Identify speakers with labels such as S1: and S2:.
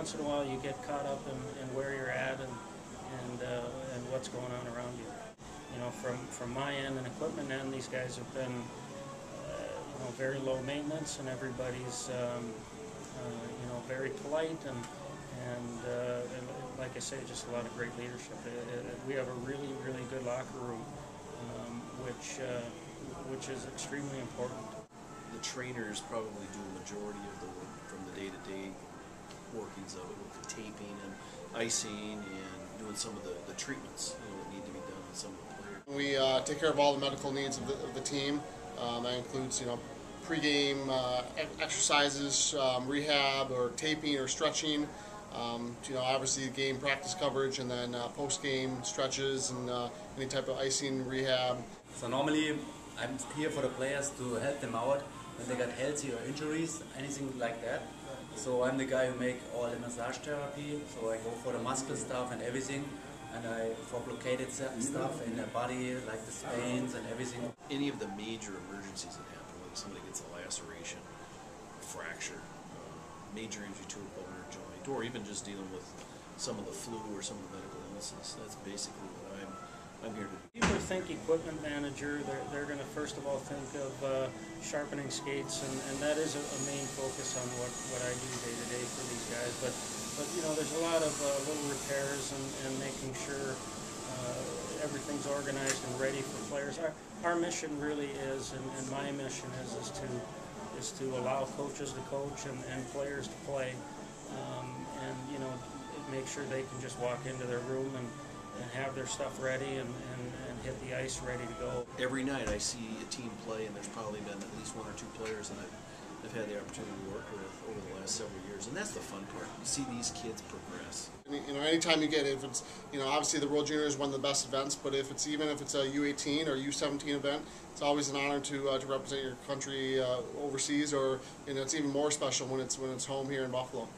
S1: Once in a while, you get caught up in, in where you're at and and uh, and what's going on around you. You know, from from my end and equipment end, these guys have been uh, you know very low maintenance, and everybody's um, uh, you know very polite and and, uh, and like I say, just a lot of great leadership. Uh, uh, we have a really really good locker room, um, which which is extremely important.
S2: The trainers probably do a majority of the work from the day-to-day workings of it with the taping and icing and doing some of the, the treatments you know, that need to be done on some of the players.
S3: We uh, take care of all the medical needs of the, of the team. Um, that includes, you know, pregame uh, exercises, um, rehab, or taping or stretching. Um, you know, obviously game practice coverage, and then uh, post-game stretches and uh, any type of icing rehab.
S4: So normally I'm here for the players to help them out when they got healthy or injuries, anything like that. So I'm the guy who make all the massage therapy. So I go for the muscle stuff and everything, and I for blockaded stuff in the body like the veins and everything.
S2: Any of the major emergencies that happen, whether somebody gets a laceration, a fracture, uh, major injury to a bone or joint, or even just dealing with some of the flu or some of the medical illnesses, that's basically what I'm I'm here to do.
S1: Think equipment manager, they're, they're going to first of all think of uh, sharpening skates, and, and that is a, a main focus on what, what I do day to day for these guys. But, but you know, there's a lot of uh, little repairs and, and making sure uh, everything's organized and ready for players. Our, our mission really is, and, and my mission is, is to is to allow coaches to coach and, and players to play, um, and you know, make sure they can just walk into their room and and have their stuff ready and, and, and hit the ice ready to go.
S2: Every night I see a team play, and there's probably been at least one or two players that I've, I've had the opportunity to work with over the last several years, and that's the fun part. You see these kids progress.
S3: Any- You know, anytime you get it, if it's you know obviously the World Junior is one of the best events, but if it's even if it's a U18 or U17 event, it's always an honor to uh, to represent your country uh, overseas, or you know it's even more special when it's when it's home here in Buffalo.